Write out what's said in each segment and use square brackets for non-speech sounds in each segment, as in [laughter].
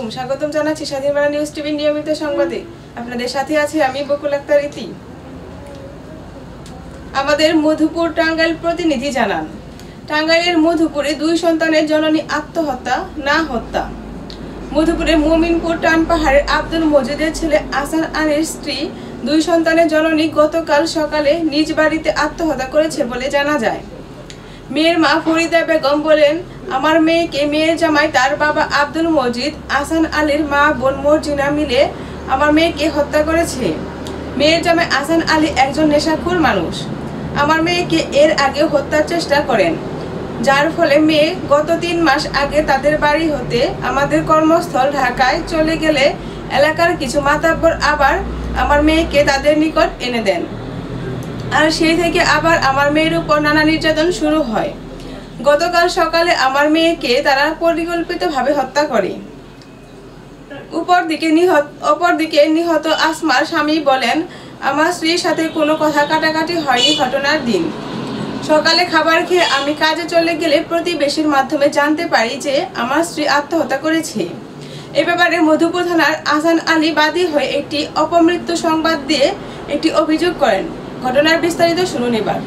আলাইকুম, স্বাগতম জানাচ্ছি স্বাধীন বাংলা নিউজ টিভি নিয়মিত সংবাদে। আপনাদের সাথে আছে আমি বকুল আক্তার ইতি। আমাদের মধুপুর টাঙ্গাইল প্রতিনিধি জানান, টাঙ্গাইলের মধুপুরে দুই সন্তানের জননী আত্মহত্যা, না হত্যা। মধুপুরের মুমিনপুর টান পাহাড়ের আব্দুল মজিদের ছেলে আসান আলীর স্ত্রী, দুই সন্তানের জননী গতকাল সকালে নিজ বাড়িতে আত্মহত্যা করেছে বলে জানা যায়। মেয়ের মা ফরিদা বেগম বলেন আমার মেয়েকে, মেয়ের জামাই তার বাবা আব্দুল মজিদ আসান আলীর মা বোন মর্জিনা মিলে আমার মেয়েকে হত্যা করেছে। মেয়ের জামাই আসান আলী একজন নেশাখোর মানুষ। আমার মেয়েকে এর আগে হত্যার চেষ্টা করেন, যার ফলে মেয়ে গত তিন মাস আগে তাদের বাড়ি হতে আমাদের কর্মস্থল ঢাকায় চলে গেলে এলাকার কিছু মাতাব্বর আবার আমার মেয়েকে তাদের নিকট এনে দেন। আর সেই থেকে আবার আমার মেয়ের উপর নানা নির্যাতন শুরু হয়। গতকাল সকালে আমার মেয়েকে তারা পরিকল্পিতভাবে হত্যা করে। উপর দিকে নিহত অপর দিকে নিহত আসমার স্বামী বলেন, আমার স্ত্রীর সাথে কোনো কথা কাটাকাটি হয়নি ঘটনার দিন। সকালে খাবার খেয়ে আমি কাজে চলে গেলে প্রতিবেশীর মাধ্যমে জানতে পারি যে আমার স্ত্রী আত্মহত্যা করেছে। এ ব্যাপারে মধুপুর থানার আসান আলী বাদী হয়ে একটি অপমৃত্যু সংবাদ দিয়ে একটি অভিযোগ করেন। ঘটনার বিস্তারিত শুনুন এবার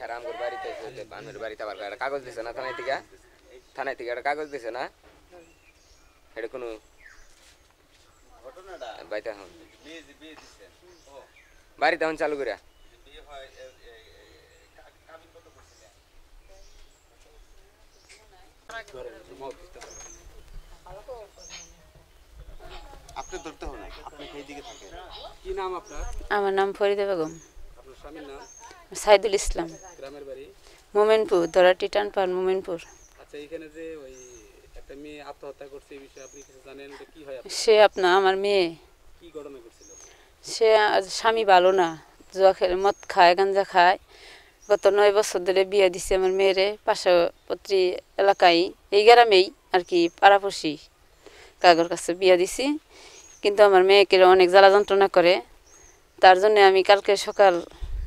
হেরামগুর বাড়িতে এসে যে বানুর বাড়িতে আবার একটা কাগজ দিছে না থানায় থেকে? থানায় থেকে একটা কাগজ দিছে না? এটা কোনো বাড়িতে এখন? চালু করে? আপনি ধরতে হবে আপনি সেই দিকে থাকেন। কি নাম আপনার? আমার নাম ফরিদা বেগম। আপনার স্বামীর নাম? সাইদুল ইসলাম। গ্রামের বাড়ি? মোমেনপুর দরাটি টানপাল মোমেনপুর। আচ্ছা এখানে যে ওই একটা মেয়ে আত্মহত্যা করছে এই বিষয়ে আপনি কিছু জানেন কি হয় সে আপনা আমার মেয়ে। কি ঘটনা করছিল সে স্বামী ভালো না জুয়া খেলে মদ খায় গাঞ্জা খায়। গত নয় বছর ধরে বিয়ে দিছে আমার মেয়েরে পার্শ্ববর্তী এলাকায় এই গ্রামেই আর কি পাড়াপড়শি। কাগর কাছে বিয়ে দিছি কিন্তু আমার মেয়েকে অনেক জ্বালা যন্ত্রণা করে। তার জন্য আমি কালকে সকাল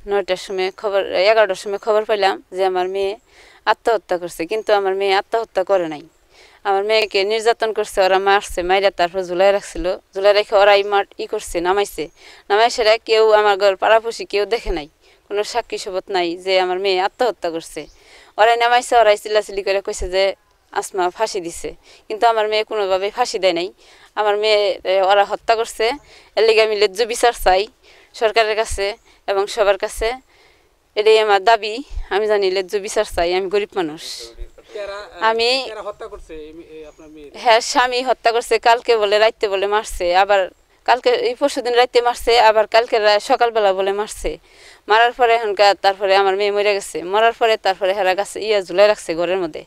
নয়টার সময় খবর, এগারোটার সময় খবর পেলাম যে আমার মেয়ে আত্মহত্যা করছে, কিন্তু আমার মেয়ে আত্মহত্যা করে নাই। আমার মেয়েকে নির্যাতন করছে, ওরা মারছে, মাইরা তারপর ঝুলাই রাখছিল। ঝুলাই রেখে ওরাই মার, ই করছে, নামাইছে। নামাই সেটা কেউ আমার ঘর পাড়াপড়শি কেউ দেখে নাই। কোনো সাক্ষী সবত নাই যে আমার মেয়ে আত্মহত্যা করছে। ওরাই নামাইছে, ওরাই চিল্লাচিল্লি করে কইছে যে আসমা ফাঁসি দিছে। কিন্তু আমার মেয়ে কোনোভাবে ফাঁসি দেয় নাই। আমার মেয়ে ওরা হত্যা করছে। এর লিগে আমি লেজ্জ বিচার চাই। সরকারের কাছে এবং সবার কাছে এটাই আমার দাবি। আমি জানি লেজ্জ বিচার চাই আমি গরিব মানুষ। আমি হ্যাঁ স্বামী হত্যা করছে কালকে বলে রাইতে বলে মারছে আবার কালকে এই পরশু দিন রাইতে মারছে আবার কালকে সকালবেলা বলে মারছে। মারার পরে এখনকার তারপরে আমার মেয়ে মরে গেছে। মরার পরে তারপরে হেরা গাছে ইয়া ঝুলাই রাখছে ঘরের মধ্যে।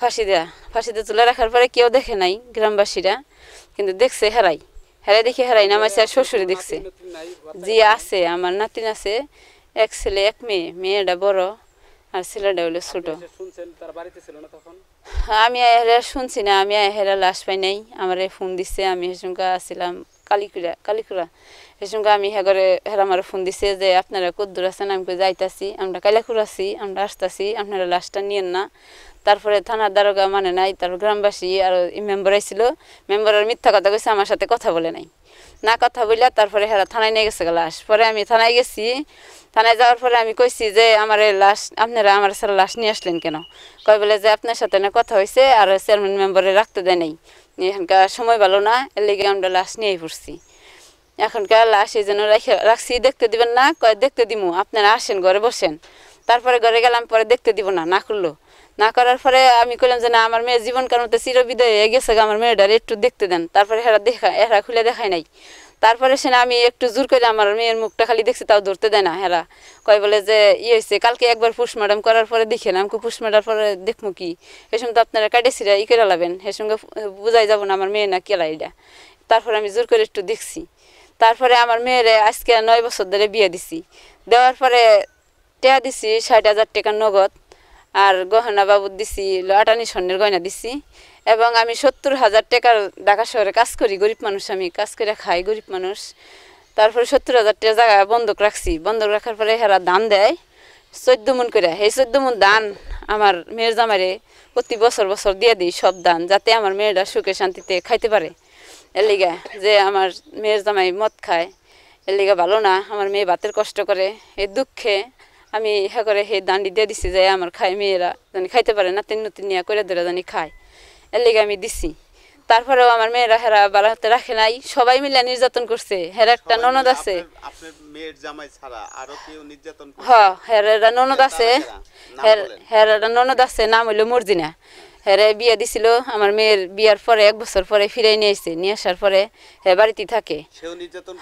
ফাঁসি দেয়া ফাঁসিতে ঝুলাই রাখার পরে কেউ দেখে নাই গ্রামবাসীরা। কিন্তু দেখছে হেরাই। হেরাই দেখি হেরাই নামাইছে আর শ্বশুরে দেখছে। জি আছে, আমার নাতিন আছে, এক ছেলে, এক মেয়ে। মেয়েটা বড়, আর ছেলেটা হলো ছোট। না আমি হেরা শুনছি না, আমি হেরা লাশ পাই নাই। আমার ফোন দিছে, আমি হেসুঙ্কা আসছিলাম কালিকুড়া কালিকুড়া। হেসুঙ্কা আমি হেগরে, হেরা আমার ফোন দিছে যে আপনারা কত কদ্দুর আছেন, আমি যাইতাছি, আমরা কালিকুড় আছি, আমরা আসতাছি, আপনারা লাশটা নিয়েন না। তারপরে থানার দারোগা মানে নাই তারপর গ্রামবাসী আর মেম্বার আইছিল। মেম্বারের মিথ্যা কথা কইছে, আমার সাথে কথা বলে নাই। না কথা বললে তারপরে হেরা থানায় নিয়ে গেছে লাশ পরে আমি থানায় গেছি। থানায় যাওয়ার পরে আমি কইছি যে আমার এই লাশ, আপনারা আমার স্যার লাশ নিয়ে আসলেন কেন? কয় বলে যে আপনার সাথে না কথা হয়েছে আর চেয়ারম্যান মেম্বারে রাখতে দেয় নাই। এখানকার সময় ভালো না, এর লেগে আমরা লাশ নিয়েই পড়ছি। এখনকার লাশ এই জন্য রাখে- রাখছি, দেখতে দিবেন না, কয় দেখতে দিমু, আপনারা আসেন, ঘরে বসেন। তারপরে ঘরে গেলাম, পরে দেখতে দিব না না করল। না করার পরে আমি কইলাম যে, না, আমার মেয়ের জীবন কারণতে চিরবিদায় হয়ে গেছে আমার মেয়েটার একটু দেখতে দেন। তারপরে হেরা দেখা এরা খুলে দেখায় নাই। তারপরে সে আমি একটু জোর করে আমার মেয়ের মুখটা খালি দেখছি, তাও ধরতে দেয় না হেরা। কয় বলে যে, ই হয়েছে কালকে একবার পোস্টমার্টম করার পরে দেখে না আমাকে পোস্টমার্টার পরে দেখব কি? এসম তো আপনারা কাটেছিরা ই করে লাবেন সঙ্গে বুঝাই যাব না আমার মেয়ে না কেলা এটা তারপরে আমি জোর করে একটু দেখছি। তারপরে আমার মেয়ের আজকে নয় বছর ধরে বিয়ে দিছি। দেওয়ার পরে টেয়া দিছি ষাট হাজার টাকা নগদ, আর গহনা বাবুদ দিছি আটানি স্বর্ণের গয়না দিছি। এবং আমি সত্তর হাজার টাকার ঢাকা শহরে কাজ করি, গরিব মানুষ, আমি কাজ করে খাই গরিব মানুষ। তারপরে সত্তর হাজার টাকা জায়গা বন্ধক রাখছি, বন্ধক রাখার পরে হেরা দান দেয়, চোদ্দ মন করে। সেই চোদ্দ মন ধান আমার মেয়ের জামারে প্রতি বছর বছর দিয়ে দিই সব ধান যাতে আমার মেয়েরা সুখে শান্তিতে খাইতে পারে। এর লিগা যে আমার মেয়ের জামাই মদ খায় এর লিগা ভালো না। আমার মেয়ে ভাতের কষ্ট করে এই দুঃখে আমি হ্যাঁ করে সেই দান্ডি দিয়ে দিছি যে আমার খায় মেয়েরা জানি খাইতে পারে না তিন নতুন নিয়ে করে ধরে জানি খায়। এর লিগে আমি দিছি। তারপরেও আমার মেয়েরা হেরা হাতে রাখে নাই। সবাই মিলে নির্যাতন করছে। হেরা একটা ননদ আছে। আপনার- আপনার মেয়ের জামাই ছাড়া আরও কেউ নির্যাতন করে? হ হেরা ননদ আছে। হের। হেরা ননদ আছে নাম হইল মর্জিনা। হেরে বিয়ে দিছিল। আমার মেয়ের বিয়ার পরে এক বছর পরে ফিরে নিয়ে এসে নিয়ে আসার পরে হে বাড়িতে থাকে?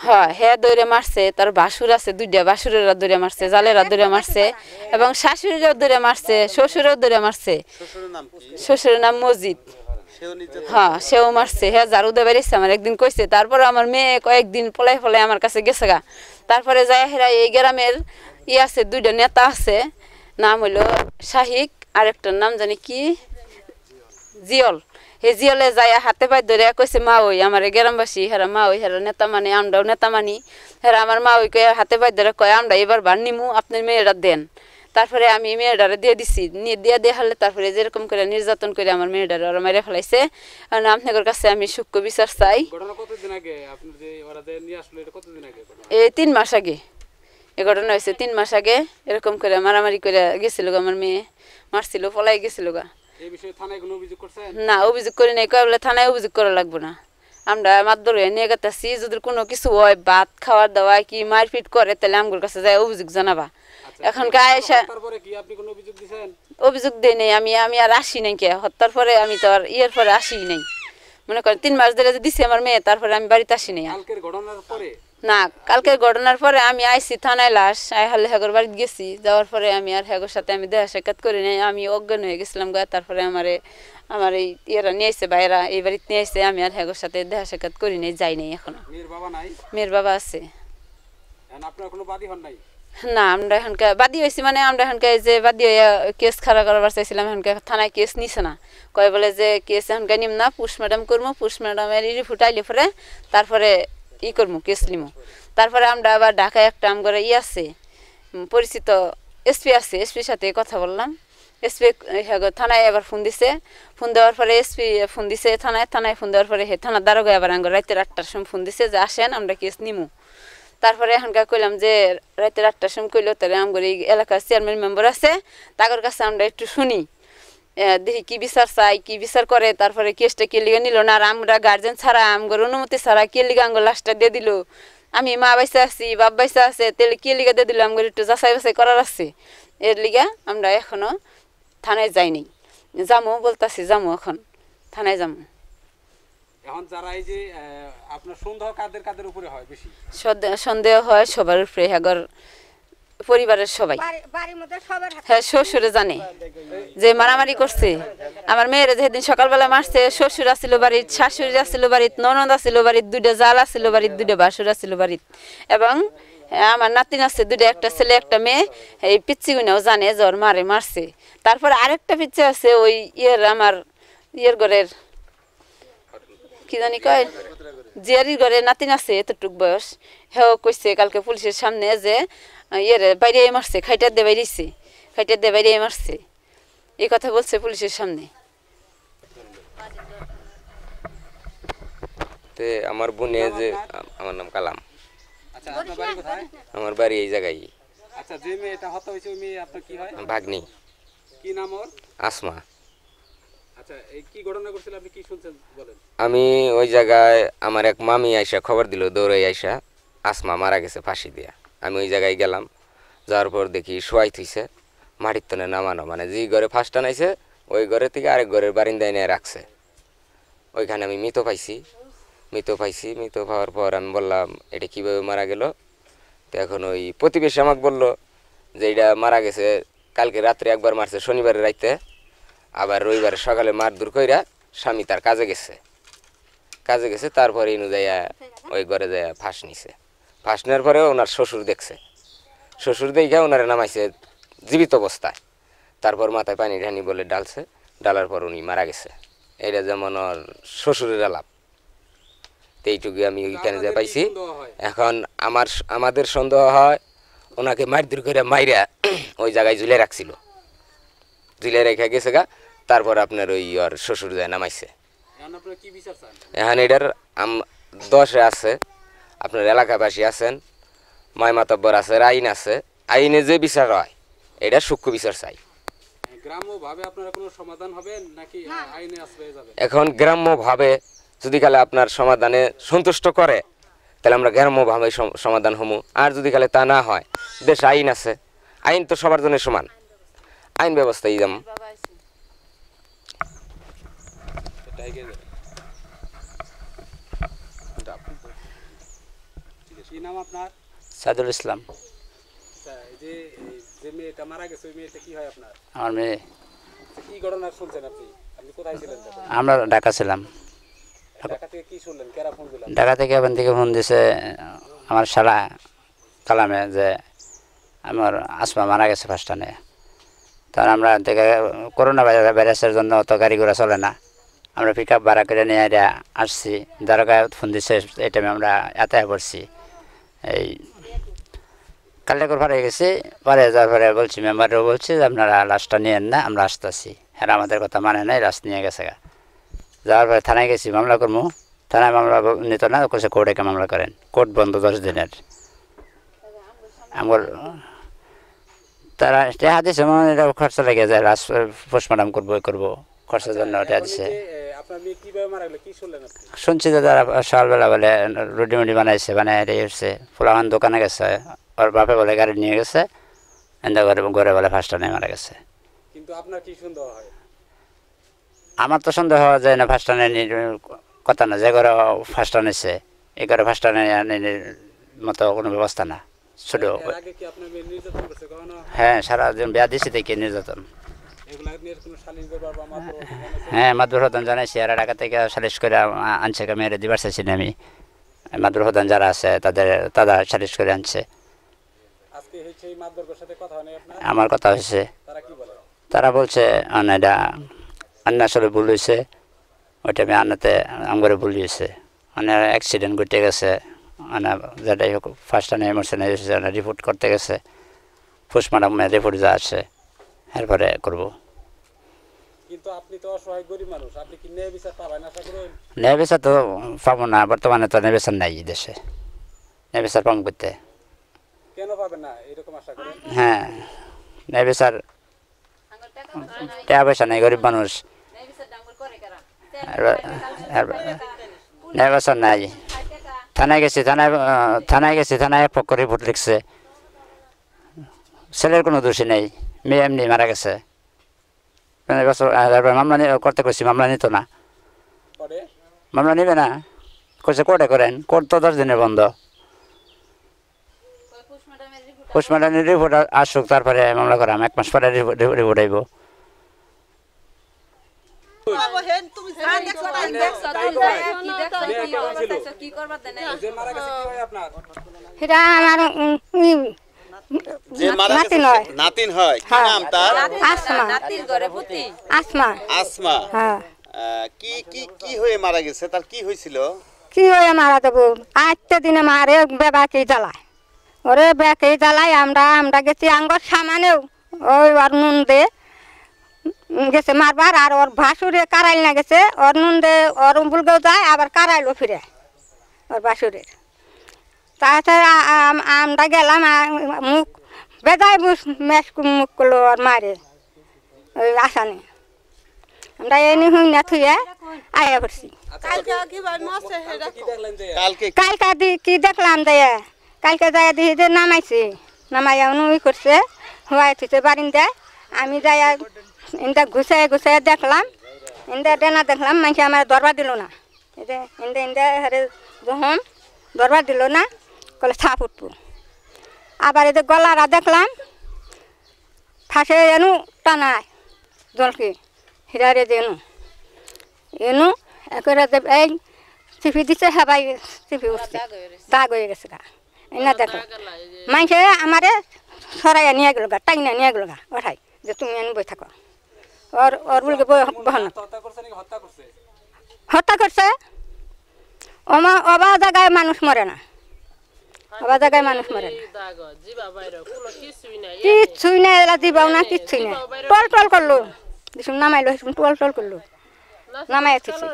হ্যাঁ হে দৌড়ে মারছে। তার বাসুর আছে দুইটা বাসুরেরা দৌড়ে মারছে জালেরা দৌড়ে মারছে এবং শাশুড়িরাও দৌড়ে মারছে শ্বশুরেও দৌড়ে মারছে। শ্বশুরের নাম মসজিদ হ্যাঁ সেও মারছে। হ্যাঁ জারু দিয়ে বেরিয়েছে আমার একদিন কইছে। তারপরে আমার মেয়ে কয়েকদিন পলাই ফলাই আমার কাছে গেছে গা। তারপরে যায় হেরা এই গ্রামের ই আছে দুইটা নেতা আছে। নাম হইল শাহিক আরেকটার নাম জানি কি? জিয়ল। হে জিয়লে যায় হাতে পায়ে ধরে কইছে মা ওই আমার গ্রামবাসী হেরা মা ওই হেরা নেতা মানি আমরাও নেতা মানি হেরা আমার মা ওই কয়ে হাতে পায়ে ধরে কয় আমরা এবার বার নিমু আপনার মেয়েরা দেন। তারপরে আমি মেয়েটারে দিয়ে দিছি। দিয়ে দিয়ে হারলে তারপরে যেরকম করে নির্যাতন করে আমার মেয়েটারে ওরা মেরে ফেলাইছে। কারণ আপনাদের কাছে আমি সূক্ষ্ম বিচার চাই? এই তিন মাস আগে। এ ঘটনা হয়েছে তিন মাস আগে। এরকম করে মারামারি করে গেছিল গা আমার মেয়ে। মারছিল পলাই গেছিল গা। না অভিযোগ করি নাই। কয় বলে থানায় অভিযোগ করা লাগবে না। আমরা মারধর হয়ে নিয়ে গেতেছি যদি কোনো কিছু হয় ভাত খাওয়ার দাওয়া কি মারপিট করে তাহলে আমগুর কাছে যাই অভিযোগ জানাবা। কি আপনি কোনো অভিযোগ দেই নাই আমি আমি আর আসি নাই কে? হত্যার পরে আমি তো আর ইয়ের পরে আসি নাই। মনে করেন তিন মাস ধরে দিছে আমার মেয়ে তারপরে আমি বাড়িতে আসি নাই ঘটনার পরে? না কালকের ঘটনার পরে আমি আইছি থানায় লাশ আই হালে হেগর বাড়িতে গেছি যাওয়ার পরে আমি আর হেগর সাথে আমি দেখা সাক্ষাৎ করি নাই আমি অজ্ঞান হয়ে গেছিলাম গা তারপরে আমারে আমার এই ইয়েরা নিয়ে এসে বাইরা এই বাড়িতে নিয়ে এসে আমি আর হেগর সাথে দেখা সাক্ষাৎ করি নাই যাই নাই এখনও। মেয়ের বাবা আছে। না আমরা এখানকার বাদী হয়েছি মানে আমরা এখানকার যে বাদী হইয়া কেস খাড়া করবার চাইছিলাম এখানকার থানায় কেস নিছে না। কয় বলে যে কেস এখানকার নিম না পুষ ম্যাডাম করব পুষ ম্যাডামের রিপোর্ট আইলে পরে তারপরে ই করব কেস নিমু। তারপরে আমরা আবার ঢাকায় একটা আম করে ই আছে পরিচিত এসপি আছে, এসপির সাথে কথা বললাম। এসপি থানায় আবার ফোন দিছে। ফোন দেওয়ার পরে এসপি ফোন দিছে থানায় থানায় ফোন দেওয়ার পরে হে, থানার দারোগায় আবার আঙ্গ রাতের আটটার সময় ফোন দিছে যে আসেন, আমরা কেস নিমু। তারপরে এখনকার কইলাম যে রাতের আটটার সময় কইলো, তাহলে আমার এই এলাকার চেয়ারম্যান মেম্বার আছে তাদের কাছে আমরা একটু শুনি। দেখি কি বিচার চাই কি বিচার করে তারপরে কেসটা কে লিগে নিল না আর আমরা গার্জেন ছাড়া আমগর অনুমতি ছাড়া কে লিগে আঙ্গ লাশটা দিয়ে দিল। আমি মা বাইসা আছি বাপ বাইসা আছে তাহলে কে লিগে দিয়ে দিল আমগর একটু যাচাই বাছাই করার আছে। এর লিগে আমরা এখনও থানায় যাইনি যামো বলতাছি যামো এখন থানায় যামো। এখন যারা এই যে আপনার সন্দেহ কাদের কাদের উপরে হয় বেশি? সন্দেহ- সন্দেহ হয় সবার উপরে হ্যাগর পরিবারের সবাই। হ্যাঁ শ্বশুরে জানে যে মারামারি করছে। আমার মেয়ের যেদিন সকালবেলা মারছে শ্বশুর আসছিল বাড়ির শাশুড়ি আসছিল বাড়ির ননদ আসছিল বাড়ির দুইটা জাল আসছিল বাড়ির দুইটা বাসুর আসছিল বাড়ির। এবং হ্যাঁ, আমার নাতিন আছে দুইটা একটা ছেলে একটা মেয়ে এই পিচ্ছি গুনাও জানে জ্বর মারে মারছে। তারপরে আরেকটা পিচ্ছে আছে ওই ইয়ের আমার ইয়ের ঘরের কি জানি কয়? জিয়ারির ঘরে নাতিন আছে এতটুক বয়স। হেও কইছে কালকে পুলিশের সামনে যে ইয়েরে বাইরে মারছে খাইটার দিয়ে বাইরেছে খাইটার দিয়ে বাইরে মারছে। এই কথা বলছে পুলিশের সামনে। তে আমার বোনে যে আমার নাম কালাম। আচ্ছা বাড়ি আমার বাড়ি এই জায়গায়। আচ্ছা যে মেয়েটা হত্যা হয়েছে ওই মেয়ে আপনার কি হয়? ভাগ্নি। কি নাম ওর? আসমা। আচ্ছা এই কি ঘটনা করছিল আপনি কি শুনছেন বলেন। আমি ওই জায়গায় আমার এক মামি আইসা খবর দিল দৌড়ে আইসা আসমা মারা গেছে ফাঁসি দিয়া। আমি ওই জায়গায় গেলাম, যাওয়ার পর দেখি শোয়াই থইছে, মাটির তনে নামানো। মানে যে ঘরে ফার্স্ট আনাইছে ওই ঘরে থেকে আরেক ঘরের বারিন্দায় নিয়ে রাখছে। ওইখানে আমি মৃত পাইছি। মৃত পাইছি, মৃত পাওয়ার পর আমি বললাম, এটা কীভাবে মারা গেল? তো এখন ওই প্রতিবেশী আমাকে বলল যে, এটা মারা গেছে, কালকে রাত্রে একবার মারছে শনিবারে রাইতে। আবার রবিবারে সকালে মারধর কইরা স্বামী তার কাজে গেছে। কাজে গেছে, তারপরে ইনু যাইয়া ওই ঘরে যাইয়া ফাঁস নিছে। ফাঁস নেওয়ার পরে ওনার শ্বশুর দেখছে। শ্বশুর দেখে ওনারে নামাইছে জীবিত অবস্থায়। তারপর মাথায় পানি ঢানি বলে ডালছে ডালার পর উনি মারা গেছে। এটা যেমন ওর শ্বশুরের আলাপ। তো এইটুকু আমি ওইখানে যা পাইছি। এখন আমার আমাদের সন্দেহ হয় ওনাকে মারধর করে মাইরা [clears throat] ওই জায়গায় ঝুলে রাখছিল। ঝুলে রেখে গেছে গা তারপর আপনার ওই ওর শ্বশুর যায় নামাইছে। এখন এটার আম দশে আছে আপনার এলাকাবাসী আছেন মায় মাতব্বর আছে আইন আছে আইনে যে বিচার হয় এটা সূক্ষ্ম বিচার চাই। গ্রাম্যভাবে আপনারা কোনো সমাধান হবে নাকি আইনে আশ্রয়ে যাবে? এখন গ্রাম্যভাবে যদি কালে আপনার সমাধানে সন্তুষ্ট করে তাহলে আমরা গ্রাম্যভাবে সম- সমাধান হমু। আর যদি কালে তা না হয় দেশে আইন আছে আইন তো সবার জন্য সমান। আইন ব্যবস্থাই যেমন এটা এগিয়ে যাবে কি নাম আপনার? সাদুল ইসলাম। আচ্ছা, যে যে মেয়েটা মারা গেছে ওই মেয়েটা কি হয় আপনার? আমার মেয়ে। আচ্ছা, কি ঘটনা শুনছেন আপনি? আপনি কোথায় ছিলেন আমরা ঢাকা ছিলাম। ঢাকা থেকে কি শুনলেন? কেরা ফোন ঢাকা থেকে ওখান থেকে ফোন দিছে আমার শালা কালামে যে আমার আসমা মারা গেছে ফার্স্টানে তখন আমরা থেকে করোনা ভাইরাসের জন্য অত গাড়ি ঘোড়া চলে না। আমরা পিক আপ ভাড়া করে নিয়ে আসছি। দ্বারকায় ফোন দিছে এই টাইমে আমরা এতে পড়ছি। এই কালিয়াকুর পাড়ে গেছি পাড়ে যাওয়ার পরে বলছি মেম্বারও বলছি যে আপনারা লাশটা নিয়েন না, আমরা আসতেছি। হ্যাঁ আমাদের কথা মানে নাই, লাশ নিয়ে গেছে গা। যাওয়ার পরে থানায় গেছি, মামলা করব থানায় মামলা নিত না কোসে কোর্টে মামলা করেন। কোর্ট বন্ধ দশ দিনের। আমার তারা মানে এটা খরচা লেগে যায়, লাশ পোস্টমর্টম করব করব। খরচার জন্য টেহা এখন এই দিছে শুনছি যে তারা সকালবেলা বলে রুটি মুটি বানাইছে বানাই হচ্ছে। ফুলামান দোকানে গেছে ওর বাপে বলে গাড়ি নিয়ে গেছে এন্দা ঘরে ঘরে বলে ফার্স্টটা নেই মারা গেছে। কিন্তু আপনার কি সুন্দর হয়? আমার তো সন্দেহ হওয়া যায় না ফার্স্ট টানে কথা না যে ঘরে ফার্স্ট নিছে এই ঘরে ফার্স্ট টানে মতো কোনো ব্যবস্থা না। ছোট হ্যাঁ সারাদিন বেয়া দিছি থেকে নির্যাতন। হ্যাঁ মাদুর প্রধান জানাইছি আর ঢাকা থেকে সালিশ করে আনছে মেয়েরা দিবার চাইছি আমি। মাদুর প্রধান যারা আছে তাদের তারা সালিশ করে আনছে। আমার কথা হয়েছে। তারা বলছে এটা আন্না আসলে ভুল হয়েছে। ওইটা আমি আনাতে আমগরে ভুল হয়েছে। মানে অ্যাক্সিডেন্ট ঘটে গেছে। মানে যেটাই হোক ফার্স্ট টাইম এমার্জেন্সি রিপোর্ট করতে গেছে। পোস্টমার্টম রিপোর্ট যা আছে। এরপরে করব। কিন্তু আপনি তো অসহায় গরিব মানুষ আপনি কি ন্যায় বিচার পাবেন আশা করুন ন্যায় বিচার তো পাবো না বর্তমানে তো ন্যায় বিচার নাই দেশে। ন্যায় বিচার পাবো করতে। কেন পাবেন না? এরকম আশা করেন হ্যাঁ ন্যায় বিচার টাকা পয়সা নেই গরিব মানুষ। ন্যায় বিচার নাই। থানায় গেছি থানায় থানায় গেছি থানায় পক্ষ রিপোর্ট লিখছে। ছেলের কোনো দোষী নেই। মেয়ে এমনি মারা গেছে। মানে বছর আহ, তারপর মামলা নি- করতে কইছি মামলা নিত না। মামলা নিবে না। কইছে কোর্টে করেন কোর্ট তো দশ দিনের বন্ধ পোস্টমর্টমের রিপোর্ট আসুক তারপরে মামলা করাম এক মাস পরে রিপোর্ট আইব কি করবার দেয় যে মারা গেছে কি আপনার সেটা আমার যে মারা নাতি গেছে নাতিন হয়। কি। নাম তার? আসমা নাতির ঘরে পুতি। আসমা। আসমা। হ্যাঁ। আহ, কি কি কি হয়ে মারা গেছে? তার কি হয়েছিল? কি হয়ে মারা দেবো? আজকে দিনে মারে বেবাকে জ্বালায়? ওরে বেকে জ্বালাই আমরা আমরা গেছি আঙ্গর সামানেও। ওই ওর নুন দে গেছে মারবার আর ওর ভাসুরে কারাইল না গেছে। ওর নুন দে ওর যায় আবার কারাইলও ফিরে। ওর ভাসুরের তাছাড়া আমরা গেলাম মুখ বেদায় মেশ মুখ করল আর মারে ওই আসানে। আমরা এনে হুই না থুয়ে আয়া করছি কালকে কি কালকে কালকে দি- কি দেখলাম যে কালকে যাই দিই যে নামাইছি নামাই ই করছে হওয়াই থুছে বারিন্দা। আমি যাই ইন্দা ঘুষাই ঘুষাই দেখলাম ইন্দা ডেনা দেখলাম মানুষ আমার দরবার দিল না। ইন্দা ইন্দা হারে যখন দরবার দিল না কলে ছাপ উঠবো। আবার এই যে গলারা দেখলাম ফাঁসে এনু টানায় জলকে হিরারে যে এনু যে এই চিপি দিছে হেবাই চিপি উঠছে। দাগ হয়ে গেছে। গা। এনা দেখো মাইসে আমারে সরাইয়া নিয়ে গেল গা টাইনা নিয়ে গেল গা ওঠাই যে তুমি এনে বই থাকো। ওর ওর বলকে বহন। হত্যা করছে? ওমা অবা জায়গায় মানুষ মরে না। আবার জায়গায় মানুষ মরে না। কিচ্ছুই নাই, এলা দিবাও না কিচ্ছুই নাই। টল টল করল। দিশুন নামাইলো দিশুন টল টল করল। নামাই থিছে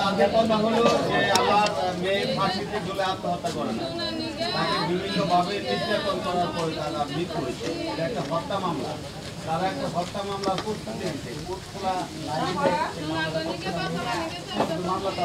তাদের কথা হলো যে আমার মেয়ে ফাঁসিতে ঝুলে আত্মহত্যা করে না তাকে বিভিন্নভাবে নির্যাতন করার পরে তারা মৃত্যু হয়েছে এটা একটা হত্যা মামলা তারা একটা হত্যা মামলা প্রস্তুতি নিচ্ছে কোর্ট খোলা লাইনে এই মামলাটা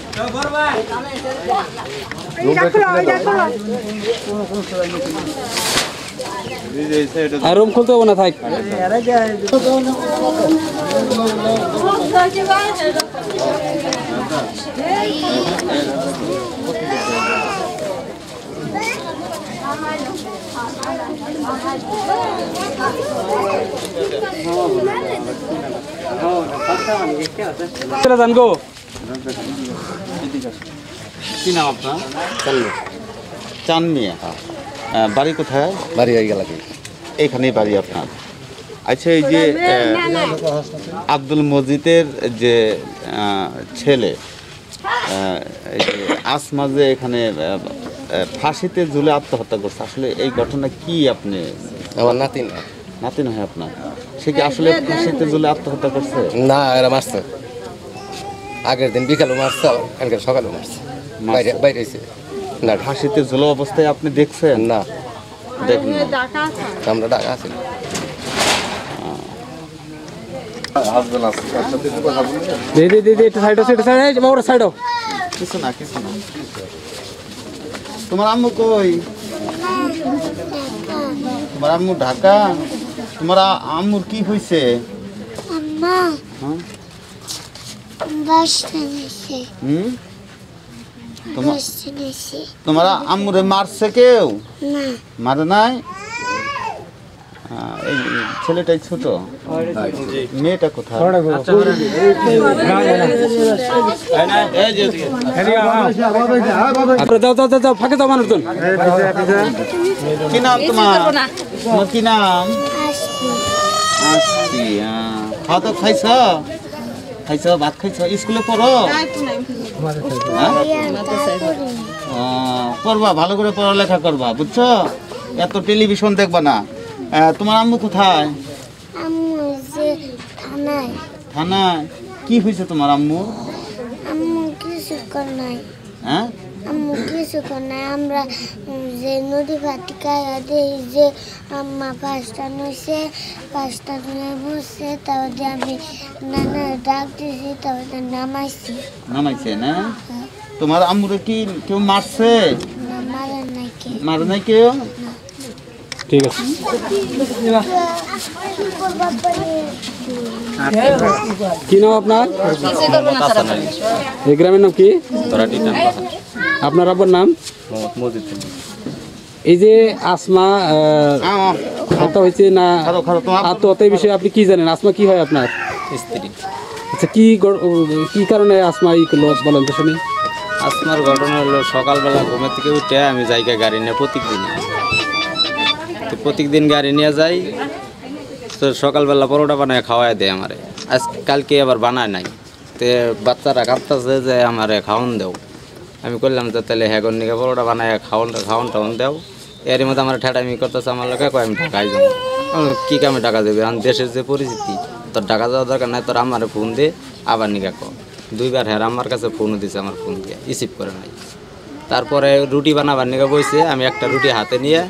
আর রুম খুলতে হবে না থাক চলে যান কি নাম আপনার? চান মিয়া বাড়ি কোথায়? বাড়ি হয়ে এখানেই বাড়ি আপনার। আচ্ছা এই যে আব্দুল মজিদের যে ছেলে এই আসমা যে এখানে ফাঁসিতে ঝুলে আত্মহত্যা করছে আসলে এই ঘটনা কি আপনি? আমার নাতিন নাতিন হয় আপনার। সে কি আসলে ফাঁসিতে ঝুলে আত্মহত্যা করছে? না এরা মারছে। আগের দিন বিকালও মারছে কালকে সকালেও মারছে। বাইরে বাইরে না। ফাঁসিতে ঝুলো অবস্থায় আপনি দেখছেন? না। দেখুন আমরা ডাকা আছি দে দে দে দে একটু সাইড আছে সাইড এই বাবুরা কিছু না কিছু না। তোমার আম্মু কই? তোমার আম্মু ঢাকা? তোমার আম্মুর কি হয়েছে আম্মা। হ্যাঁ? বাসটা নিছে হুম? তোমার বাসটা নিছে তোমার আম্মুরে মারছে কেউ? না। মারে নাই? এই ছেলেটাই ছোট। মেয়েটা কোথায়? ফাঁকে যাও মানুষজন। কি নাম তোমার? কি নাম? খাওয়া খাইছ? খাইছ ভাত খাইছ স্কুলে পড়ো হ্যাঁ? পড়বা ভালো করে পড়ালেখা করবা বুঝছ? এত টেলিভিশন দেখবা না। তোমার আম্মু কোথায়? থানায়। কি হয়েছে তোমার আম্মু? আম্মু কিছু নাই। হ্যাঁ? আম্মু কিছু কর নাই আমরা যে নদী ভাতি কায়া দিই যে আম্মা পাঁচটা নইছে পাঁচটা নয় বসছে তারপরে আমি নানা ডাক দিয়েছি তারপরে নামাইছি। নামাইছে না? তোমার আম্মুরে কি কেউ মারছে? না মারে মারে নাই কেউ? ঠিক আছে। কি নাম আপনার? এই গ্রামের নাম কি? আপনার আব্বার নাম? এই যে আসমা হত্যা হয়েছে না এই বিষয়ে আপনি কি জানেন? আসমা কি হয় আপনার? স্ত্রী। আচ্ছা কি কি কারণে আসমা ই করল বলেন তো শুনি। আসমার ঘটনা হলো সকালবেলা ঘুমের থেকে উঠে আমি জায়গা গাড়ি নিয়ে প্রত্যেকদিন তো প্রত্যেকদিন গাড়ি নিয়ে যাই তো সকালবেলা পরোটা বানায় খাওয়াই দেয় আমারে। আজ কালকে আবার বানায় নাই। তে বাচ্চারা কাঁদতেছে যে আমারে খাওয়ান দেও। আমি করলাম যে তাহলে হ্যাগর নিকে পরোটা বানায় খাওয়ান খাওয়ান টাউন দেও। এর মধ্যে আমার ঠেটামি করতেছে, আমার লোকে কয়, আমি ঢাকায় যাব। কি কামে টাকা দেবে আমি দেশের যে পরিস্থিতি, তোর টাকা যাওয়ার দরকার নাই, তোর আমার ফোন দে, আবার নিকা কর দুইবার হ্যাঁ আমার কাছে ফোনও দিছে, আমার ফোন দিয়ে রিসিভ করে নাই। তারপরে রুটি বানাবার নিকে বইছে, আমি একটা রুটি হাতে নিয়ে,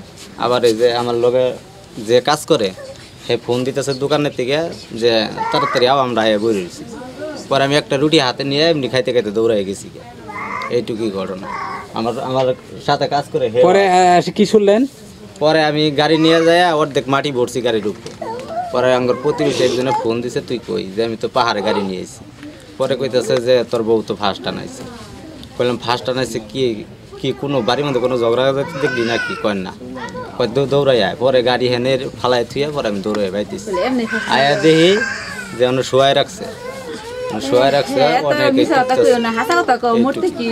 আবার এই যে আমার লোকে যে কাজ করে, সে ফোন দিতেছে দোকানের থেকে যে, তাড়াতাড়ি আও, আমরা বই রয়েছি পরে আমি একটা রুটি হাতে নিয়ে, এমনি খাইতে খাইতে দৌড়াই গেছি। এইটুকুই ঘটনা। আমার আমার সাথে কাজ করে পরে কি শুনলেন? পরে আমি গাড়ি নিয়ে যাই অর্ধেক মাটি ভরছি গাড়ির উপরে পরে আমার প্রতিবেশী একজনে ফোন দিছে তুই কই? যে আমি তো পাহাড়ে গাড়ি নিয়ে এসেছি পরে কইতেছে যে তোর বউ তো ফার্স্ট আনাইছে কইলাম ফার্স্ট আনাইছে কি? কি কোনো বাড়ির মধ্যে কোনো ঝগড়া দেখলি না। কি কয় না দৌড়াই আয়। পরে গাড়ি হেনের ফালাই থুয়ে পরে আমি দৌড়াই বাইতেছি। আয়া দেখি যে অন্য শোয়াই রাখছে। শোয়াই রাখছে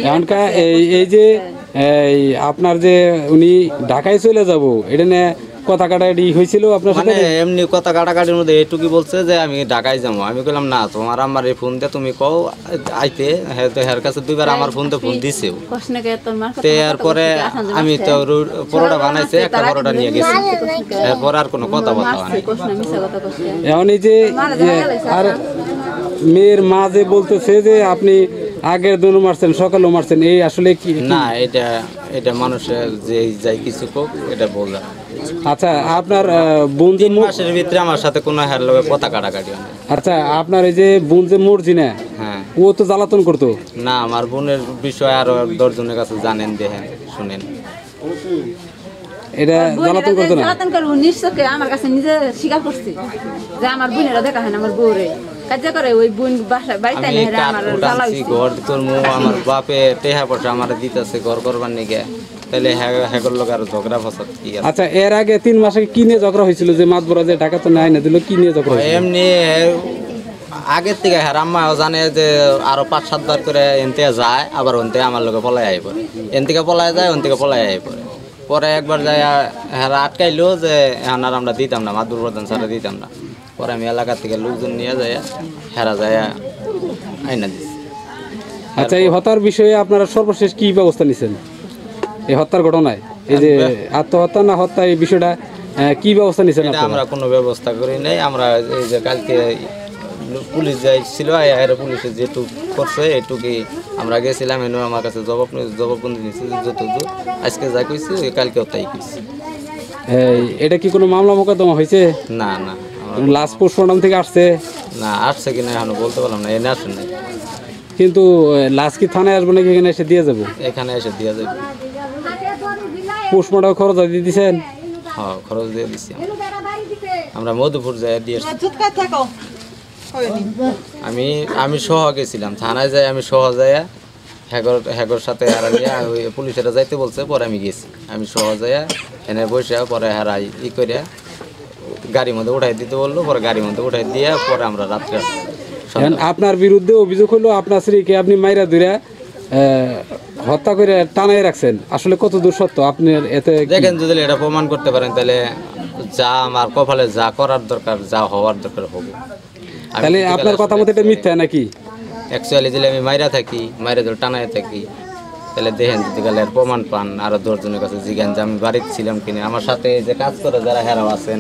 এমনকা এই এই যে এই আপনার যে উনি ঢাকায় চলে যাব এটা নিয়ে কথা কাটাকাটি হয়েছিল আপনার মানে সাথে এমনি কথা কাটাকাটির মধ্যে এইটুকু বলছে যে আমি ঢাকায় যাব। আমি বললাম না তোমার আমার এই ফোন দিয়ে তুমি কও আইতে। হ্যাঁ হের কাছে দুইবার আমার ফোন দিয়ে ফোন দিছেও তে এরপরে আমি তো পরোটা বানাইছে একটা পরোটা নিয়ে গেছি। এরপর আর কোনো কথা বলা হয়। এখন এই যে যে আর মেয়ের মা যে বলতেছে যে আপনি আগের দিন মারছেন সকালেও মারছেন এই আসলে কি না এটা এটা মানুষের যে যাই কিছু কোক এটা বললাম আচ্ছা আপনার বোন যে তিন মাসের ভিতরে আমার সাথে কোনো হের লগে কথা কাটাকাটি হয় আচ্ছা আপনার এই যে বোন যে মরজি না হ্যাঁ। ও তো জ্বালাতন করতো? না আমার বোনের বিষয়ে আরও দশজনের কাছে জানেন দেখেন শুনেন। এটা জ্বালাতন করতো না? জ্বালাতন করব নিশ্চয়কে আমার কাছে নিজে স্বীকার করছি যে আমার বোনেরা দেখা হয় না আমার বউরে। কাজ করে ওই বোন বাড়িতে এনে আমার কুট জ্বালা আনছি ঘর তোর মু আমার বাপে টেহা পয়সা আমার দিতেছে ঘর করবার নিগে। তাহলে হ্যাগর লোক আর ঝগড়া ফসাদ কি আচ্ছা এর আগে তিন মাসে কি নিয়ে ঝগড়া হয়েছিল যে মাছ বড় যে ঢাকা তো নাই না দিল কি নিয়ে ঝগড়া এমনি আগের থেকে হ্যাঁ আম্মাও জানে যে আরও পাঁচ সাত বার করে এনতে যায় আবার ওনতে আমার লোকে পলাই আই পড়ে এন থেকে পলাই যায় ওন থেকে পলাই আই পড়ে পরে একবার যায় হ্যাঁ আটকাইলো যে আর আমরা দিতাম না মাদুর প্রধান স্যারে দিতাম না। পরে আমি এলাকা থেকে লোকজন নিয়ে যায় হেরা যায় আইনা দিছি। আচ্ছা এই হত্যার বিষয়ে আপনারা সর্বশেষ কি ব্যবস্থা নিছেন? এই হত্যার ঘটনায়? এই যে আত্মহত্যা না হত্যা এই বিষয়টা কি ব্যবস্থা নিছেন আমরা কোনো ব্যবস্থা করি নাই। আমরা এই যে কালকে পুলিশ যাই যাইছিল আর পুলিশে যেটুক করছে এটুকুই আমরা গেছিলাম। এনে আমার কাছে জবাব জবাববন্দি নিচ্ছে যতদূর আজকে যা কইছি কালকেও তাই কইছি। এই, এটা কি কোনো মামলা মোকদ্দমা হয়েছে না না। লাস্ট পোস্টমর্টম থেকে আসছে? না আসছে কিনা এখনও বলতে পারলাম না এনে আসেন কিন্তু লাস্ট কি থানায় আসব নাকি এখানে এসে দিয়ে যাব? এখানে এসে দিয়ে যাবে। পোস্টমর্টম খরচ দিয়ে দিয়েছেন হ্যাঁ খরচ দিয়ে দিচ্ছি আমরা। মধুপুর যাই দিয়ে আমি আমি সহ গেছিলাম। থানায় যাই আমি সহ যাই হ্যাগর হ্যাগর সাথে হারা নিয়ে ওই পুলিশেরা যাইতে বলছে পরে আমি গেছি। আমি সহ যাই এনে বসে পরে হারাই ই করে গাড়ির মধ্যে উঠাই দিতে বলল পরে গাড়ির মধ্যে উঠাই দিয়ে পরে আমরা রাত্রে আপনার বিরুদ্ধে অভিযোগ হলো আপনার স্ত্রীকে আপনি মাইরা ধরে হত্যা করে টানাই রাখছেন। আসলে কত দূর সত্য? আপনার এতে দেখেন যদি এটা প্রমাণ করতে পারেন তাহলে যা আমার কপালে যা করার দরকার যা হওয়ার দরকার হবে। তাহলে আপনার কথা মতো এটা মিথ্যা নাকি? অ্যাকচুয়ালি যদি আমি মাইরা থাকি মাইরা ধরে টানায় থাকি তাহলে দেখেন যদি গেলে প্রমাণ পান আরও দশজনের কাছে জিজ্ঞান যে আমি বাড়িতে ছিলাম কিনা। আমার সাথে যে কাজ করে যারা হেরাও আছে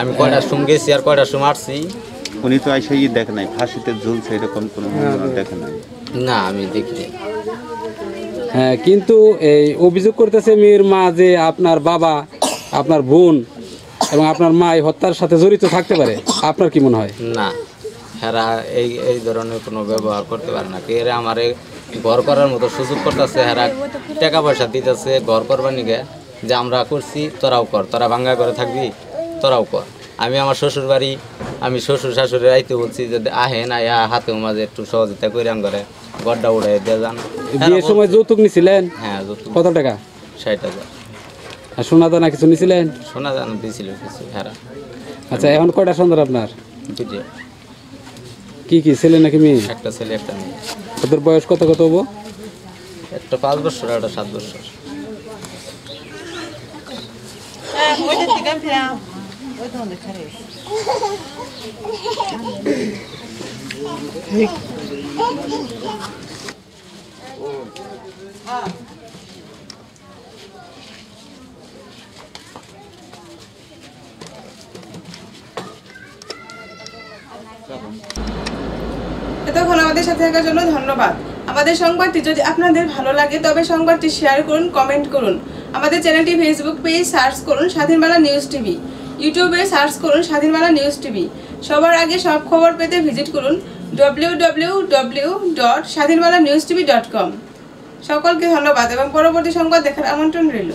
আমি কয়টার সময় গেছি আর কয়টার সময় আসছি। উনি তো আইসা ই দেখে নাই ফাঁসিতে ঝুলছে এরকম কোনো দেখে নাই। না আমি দেখিনি হ্যাঁ কিন্তু এই অভিযোগ করতেছে মেয়ের মা যে আপনার বাবা আপনার বোন এবং আপনার মা এই হত্যার সাথে জড়িত থাকতে পারে। আপনার কি মনে হয়? না হেরা এই এই ধরনের কোনো ব্যবহার করতে পারে না। কে এরা আমারে ঘর করার মতো সুযোগ করতেছে হেরা টাকা পয়সা দিতেছে ঘর করবার নিগে যে আমরা করছি তোরাও কর তোরা ভাঙ্গা করে থাকবি তোরাও কর। আমি আমার শ্বশুর বাড়ি আমি শ্বশুর শাশুড়ি আইতে বলছি যে আহেন আয়া হাতে মাঝে একটু সহযোগিতা করে আম করে গড্ডা উড়াই দিয়ে যান। বিয়ের সময় যৌতুক নিছিলেন? হ্যাঁ যৌতুক। কত টাকা? ষাট হাজার। আর সোনা দানা কিছু নিছিলেন? শোনা জান দিয়েছিল কিছু হেরা আচ্ছা এখন কয়টা সন্তান আপনার? দুটো কি কি ছেলে নাকি মেয়ে? একটা ছেলে একটা মেয়ে। ওদের বয়স কত কত হব? একটা পাঁচ বছর একটা সাত বছর। এতক্ষণ আমাদের সাথে থাকার জন্য ধন্যবাদ। আমাদের সংবাদটি যদি আপনাদের ভালো লাগে, তবে সংবাদটি শেয়ার করুন, কমেন্ট করুন। আমাদের চ্যানেলটি ফেসবুক পেজ সার্চ করুন স্বাধীন বাংলা নিউজ টিভি। ইউটিউবে সার্চ করুন স্বাধীন বাংলা নিউজ টিভি। সবার আগে সব খবর পেতে ভিজিট করুন W W W dot news TV dot com সকলকে ধন্যবাদ এবং পরবর্তী সংবাদ দেখার আমন্ত্রণ রইল।